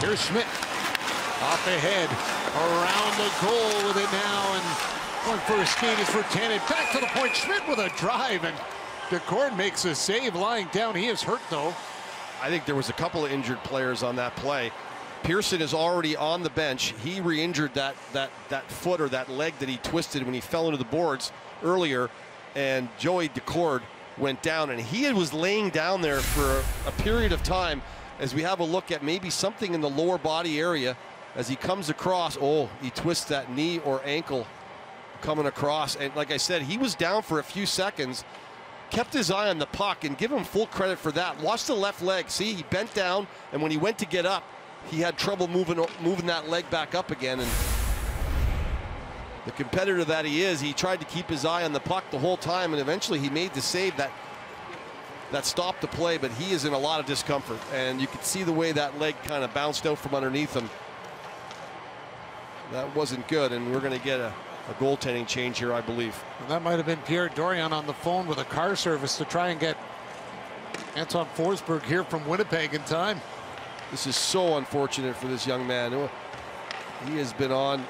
Here's Schmidt. Off the head, Around the goal with it now. And for a skate is for Tannen. Back to the point. Schmidt with a drive. And Daccord makes a save lying down. He is hurt, though. I think there was a couple of injured players on that play. Pearson is already on the bench. He re-injured that that that foot or that leg that he twisted when he fell into the boards earlier, and Joey Daccord went down, and he was laying down there for a, a period of time. As we have a look at maybe something in the lower body area, as he comes across, oh, he twists that knee or ankle coming across, and like I said, he was down for a few seconds kept his eye on the puck and give him full credit for that. Watch the left leg. See, he bent down, and when he went to get up, he had trouble moving moving that leg back up again. And the competitor that he is, he tried to keep his eye on the puck the whole time, and eventually he made the save that that stopped the play. But he is in a lot of discomfort, and you could see the way that leg kind of bounced out from underneath him. That wasn't good, and we're going to get a, a goaltending change here, I believe. And that might have been Pierre Dorion on the phone with a car service to try and get Anton Forsberg here from Winnipeg in time. This is so unfortunate for this young man. He has been on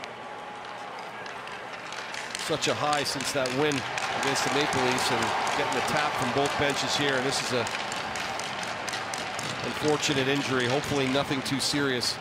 such a high since that win against the Maple Leafs and getting the tap from both benches here. And this is a unfortunate injury. Hopefully nothing too serious.